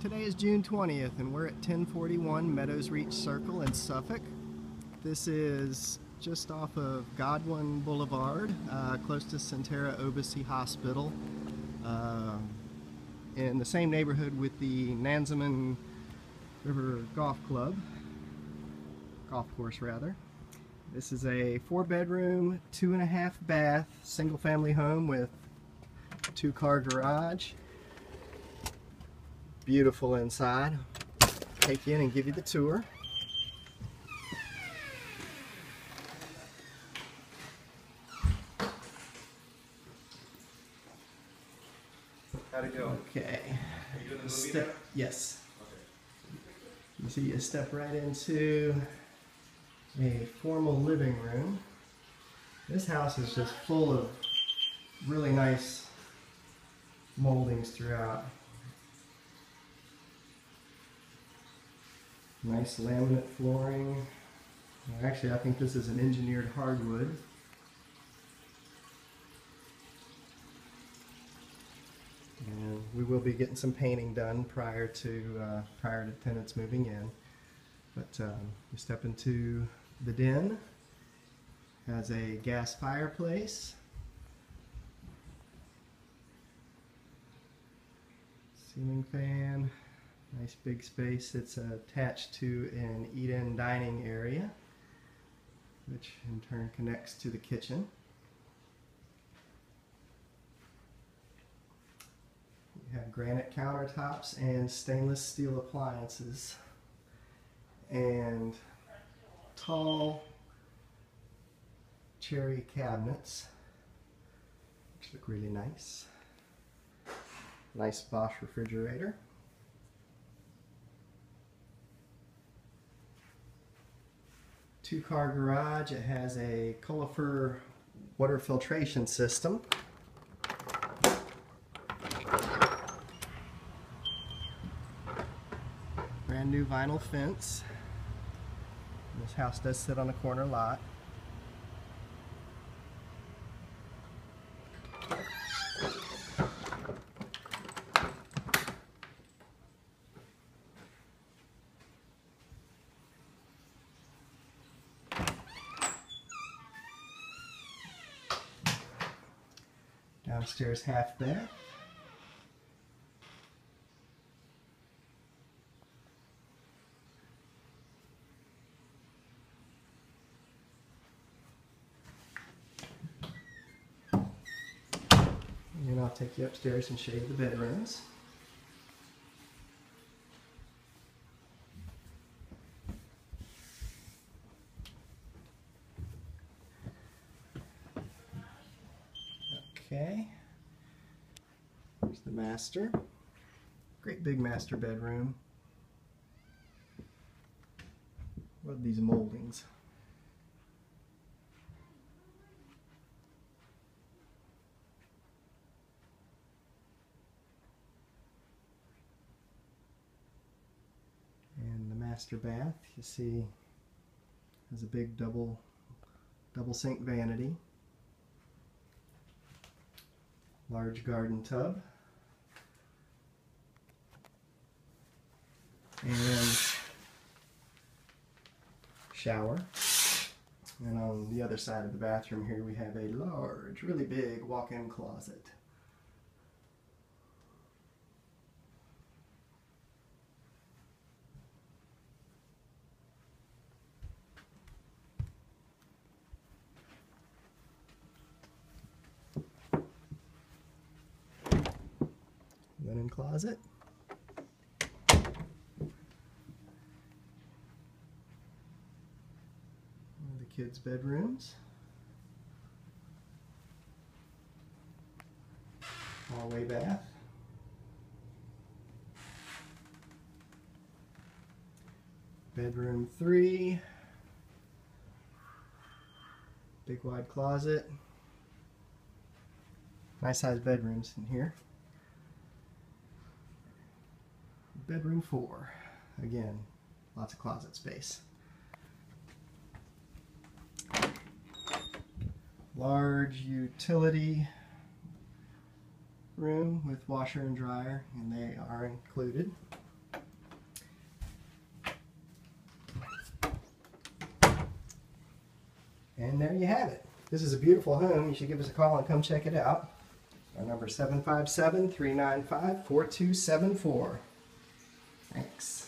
Today is June 20th and we're at 1041 Meadows Reach Circle in Suffolk. This is just off of Godwin Boulevard, uh, close to Sentara Obici Hospital, uh, in the same neighborhood with the Nansemond River Golf Club, golf course rather. This is a four bedroom, two and a half bath, single family home with two car garage beautiful inside. Take you in and give you the tour. How'd it go? Okay. Are you doing the movie Step, yes. Okay. You see you step right into a formal living room. This house is just full of really nice moldings throughout. Nice laminate flooring. Actually, I think this is an engineered hardwood. And we will be getting some painting done prior to uh, prior to tenants moving in. But um, you step into the den. Has a gas fireplace. Ceiling fan. Nice big space. It's attached to an eat-in dining area, which in turn connects to the kitchen. You have granite countertops and stainless steel appliances and tall cherry cabinets which look really nice. Nice Bosch refrigerator. Two car garage. It has a Culligan water filtration system. Brand new vinyl fence. This house does sit on a corner lot. Downstairs half bath. And I'll take you upstairs and show you the bedrooms. Okay. Here's the master. Great big master bedroom. Love these moldings. And the master bath, you see, has a big double double sink vanity. Large garden tub. And shower. And on the other side of the bathroom here we have a large, really big walk-in closet. Linen closet. The kids' bedrooms. Hallway bath. Bedroom three. Big wide closet. Nice sized bedrooms in here. bedroom four. Again, lots of closet space. Large utility room with washer and dryer, and they are included. And there you have it. This is a beautiful home. You should give us a call and come check it out. Our number 757-395-4274. Thanks.